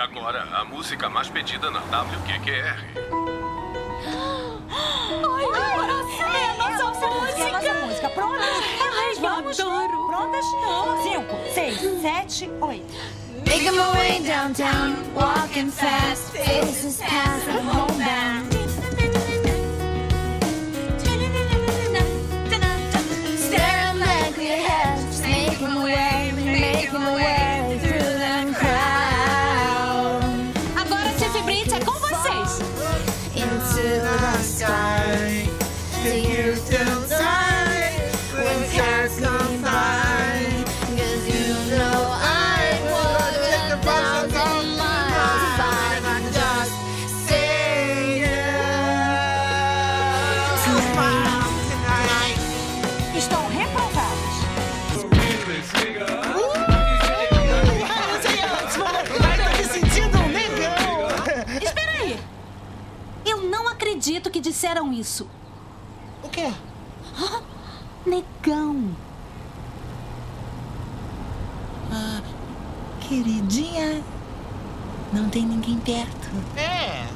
agora, a música mais pedida na WQQR. Ai, é a nossa música. É a nossa música. Prontas? Ai, Vamos? adoro. Prontas? Cinco, seis, sete, oito. Making my way downtown, walking fast, faces Into the sky, the years don't die when cars come by. 'Cause you know I would a thousand miles if I could just say yes. Acredito que disseram isso. O quê? Negão. Queridinha, não tem ninguém perto. É.